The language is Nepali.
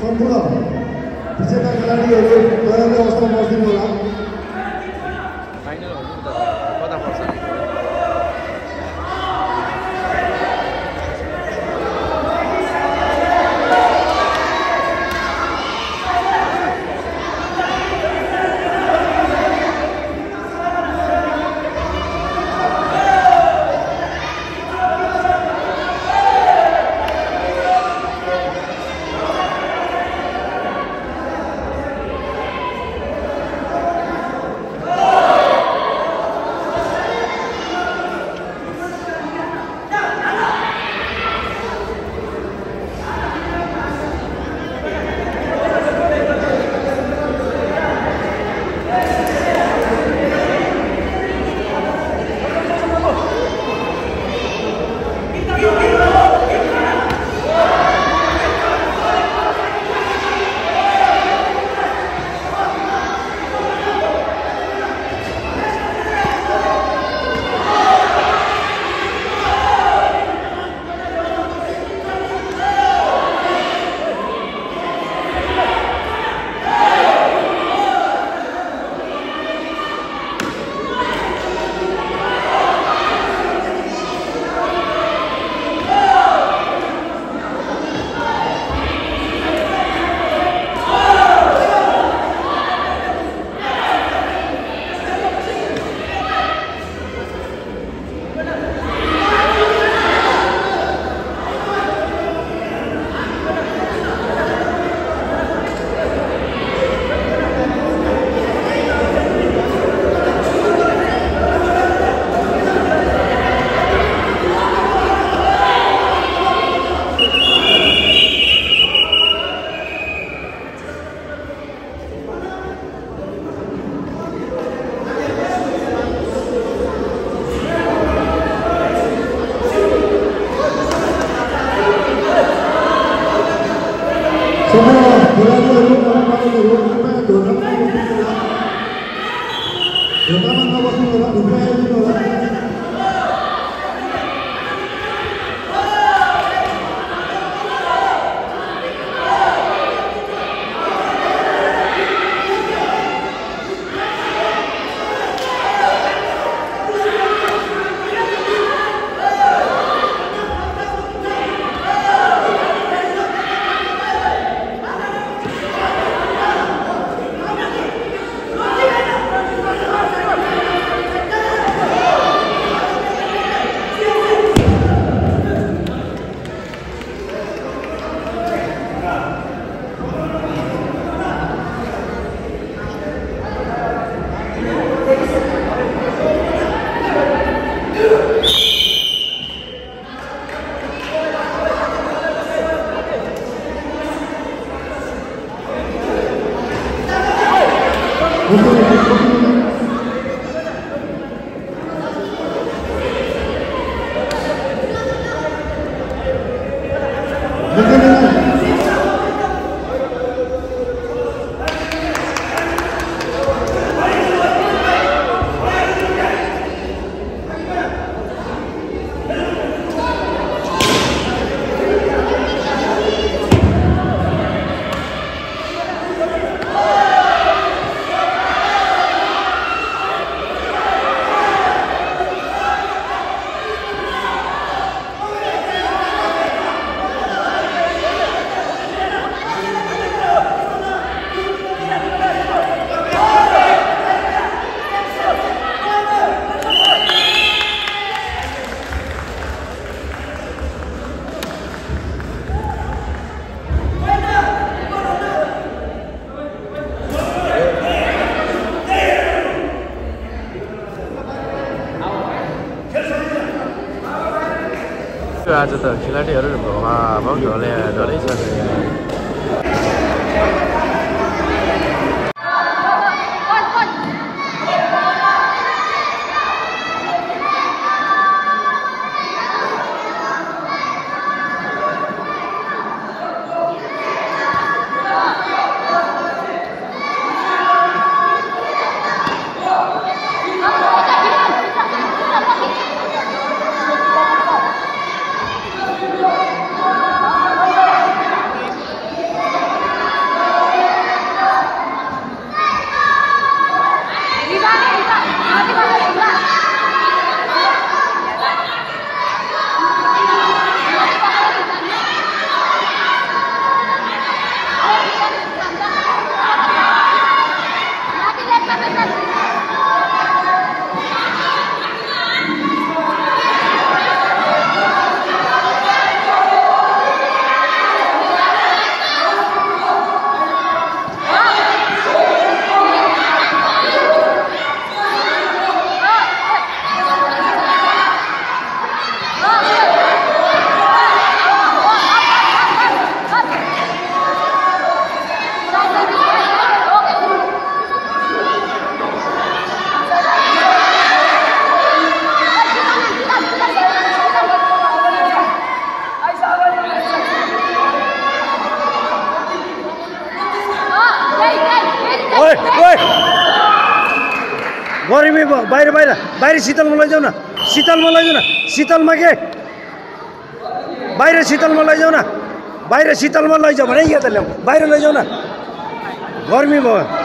सम्पूर्ण विजेता खेलाडीहरू दयालु अवस्थामा बस्दिनु होला Yo estaba en la basura, la mujer y la. 何? आज त खेलाडीहरू ढले ढलै छ गर्मी बाहिर बाहिर बाहिर शीतलमा लैजाऊ न। शीतलमा लैजाऊ न। शीतलमा के? बाहिर शीतलमा लैजाऊ न। बाहिर शीतलमा लैजाऊ भने यहाँ त ल्याऊ। बाहिर लैजाऊ न। गर्मी भयो।